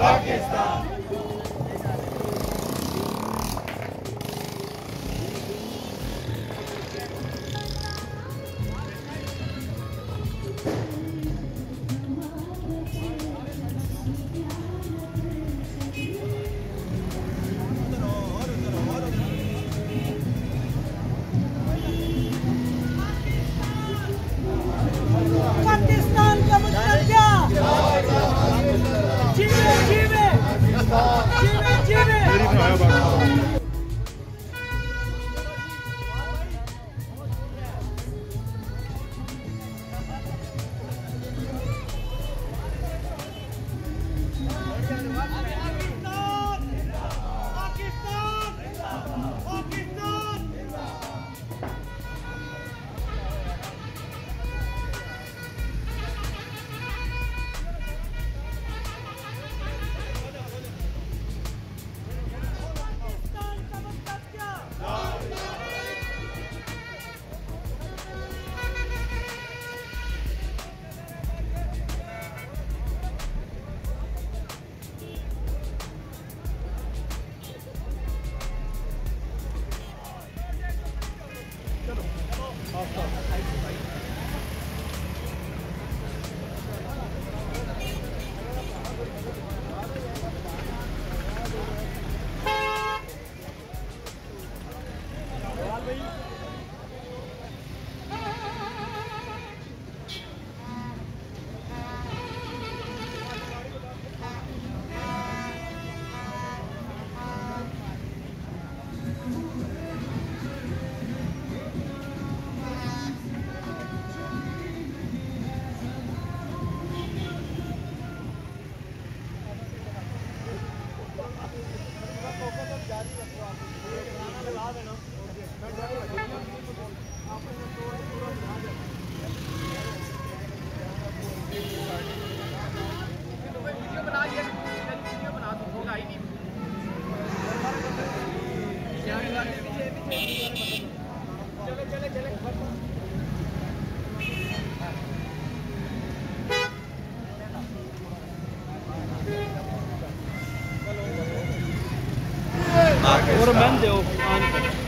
पाकिस्तान और मैं दो।